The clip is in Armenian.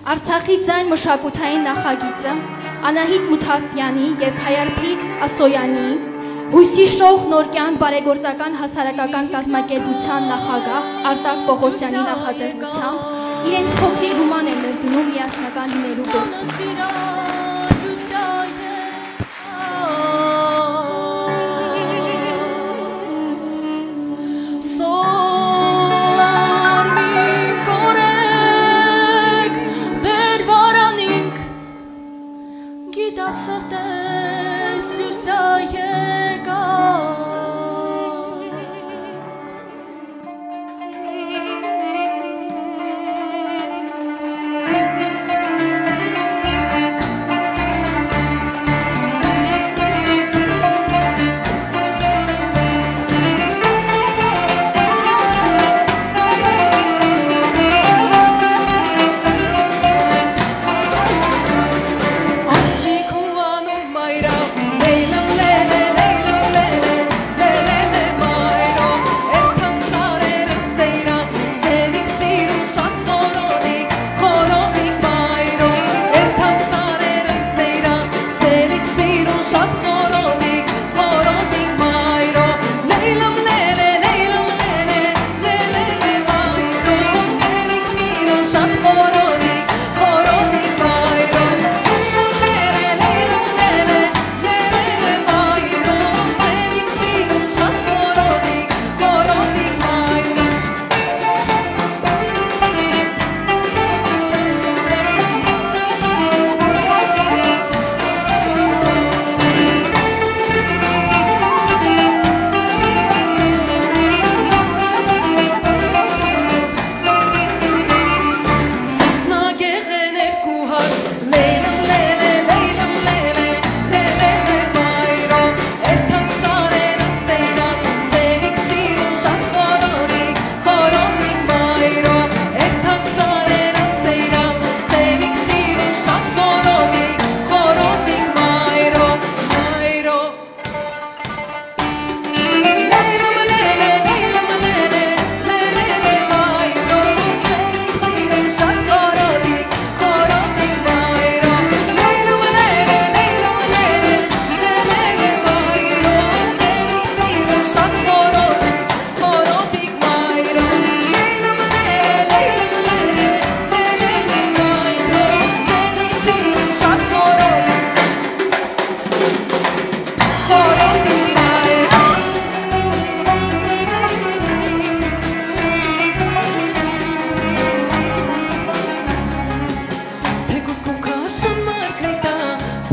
Արցախի ձայն մշակութային նախագիծը Անահիտ Մութաֆյանի եւ Հայարփիկ Ասոյանի Հույսի շող Նորկյան բարեգործական հասարակական կազմակերպության նախագահ Արտակ Պողոսյանի նախաձեռնությամբ իրենց փոքրիկ գուման են ներդնում միասնական լինելու գործում։